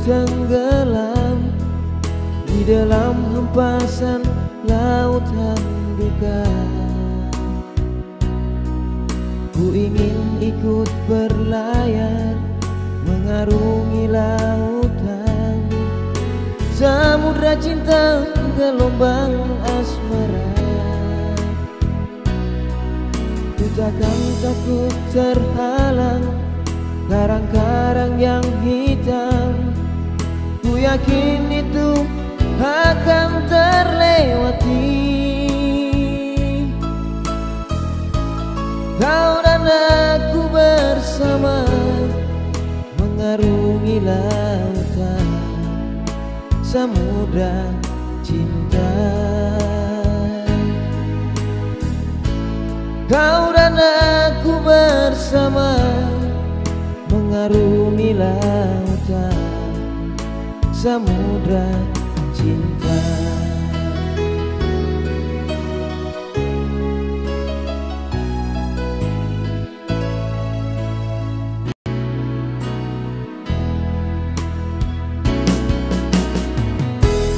Tenggelam Di dalam hempasan lautan duka Ku ingin ikut berlayar Mengarungi lautan Samudra cinta gelombang asmara. Ku takkan takut terhalang Karang-karang yang hitam Ku yakin itu akan terlewati. Kau dan aku bersama Mengarungi lautan Samudra cinta. Kau dan aku bersama Mengarungi lautan Samudra cinta.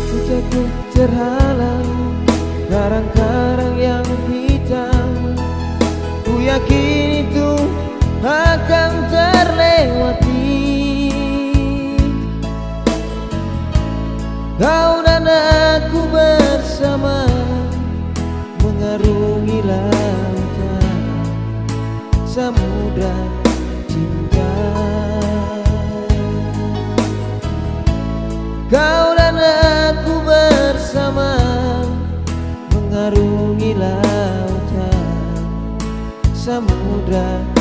Ku takut Kau dan aku bersama Mengarungi lautan. Samudra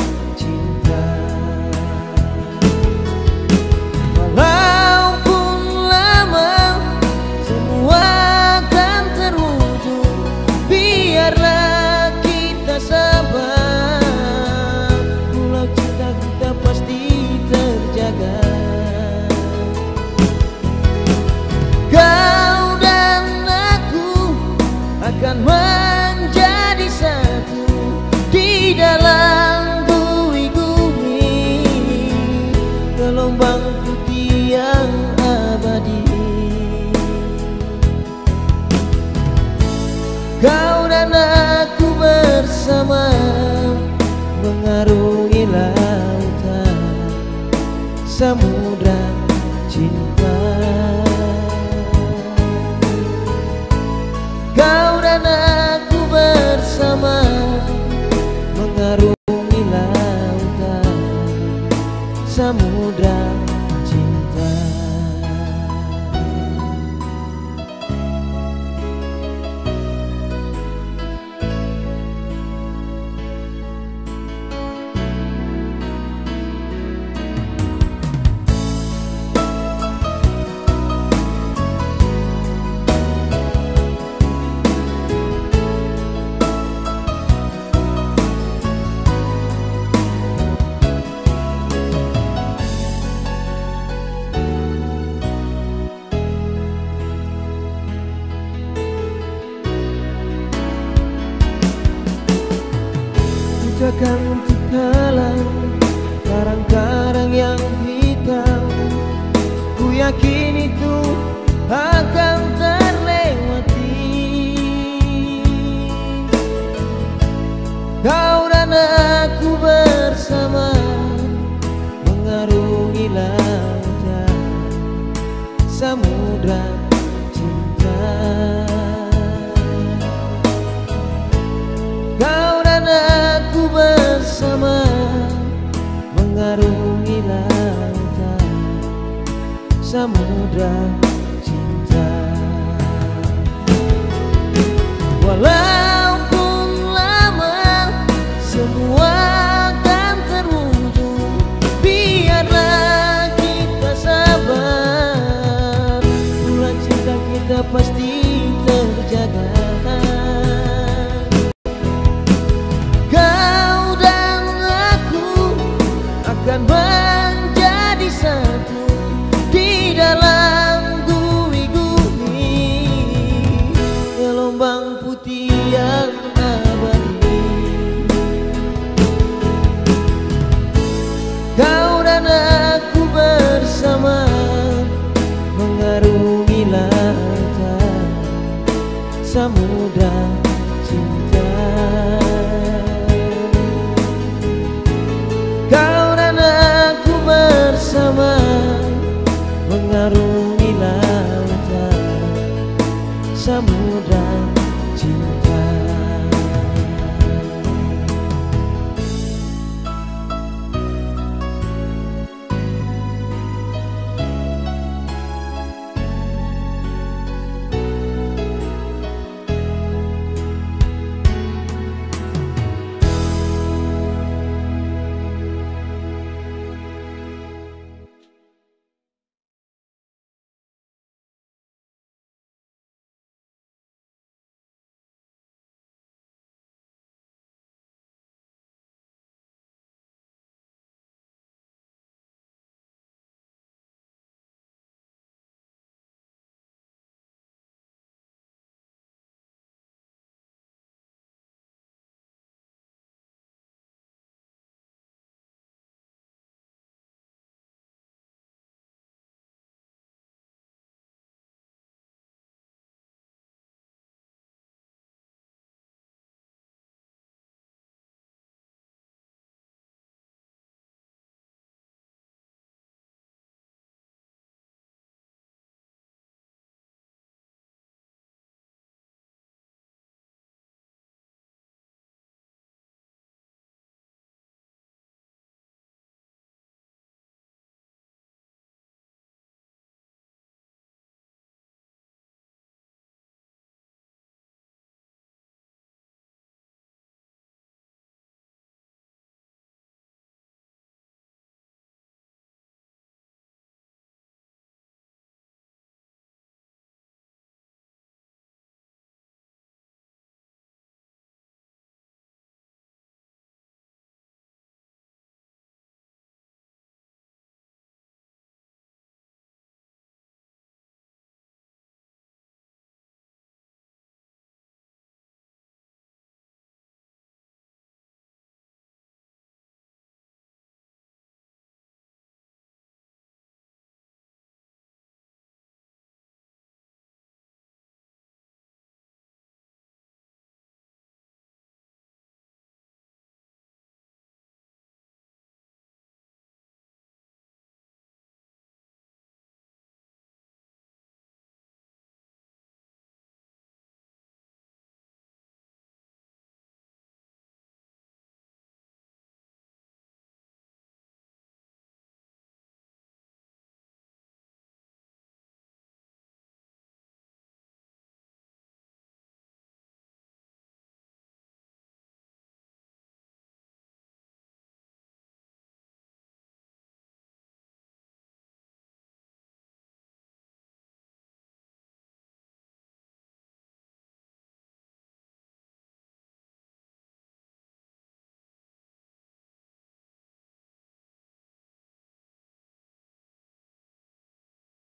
samudra Samudra cinta. Kau dan aku bersama Mengarungi lautan Samudra yang ada